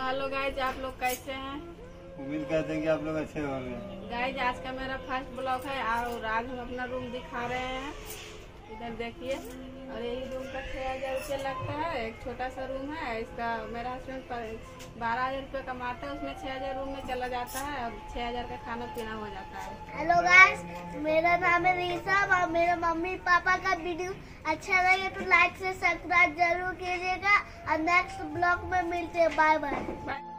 तो hello guys आप लोग कैसे हैं? उम्मीद करते हैं कि आप लोग अच्छे होंगे। गाइज़ आज का मेरा फ़र्स्ट ब्लॉग है और आज हम अपना रूम दिखा रहे हैं। इधर देखिए और यही रूम का छः हज़ार रुपये लगता है। एक छोटा सा रूम है इसका मेरा हस्बैंड बारह हज़ार रुपये कमाता है उसमें छः हज़ार रूम में चला जाता है और छः हज़ार का खाना पीना हो जाता है। हेलो गाइस मेरा नाम है ऋषभ और मेरे मम्मी पापा का वीडियो अच्छा लगे तो लाइक से सब्सक्राइब ज़रूर कीजिएगा। और नेक्स्ट ब्लॉग में मिलते हैं. Bye bye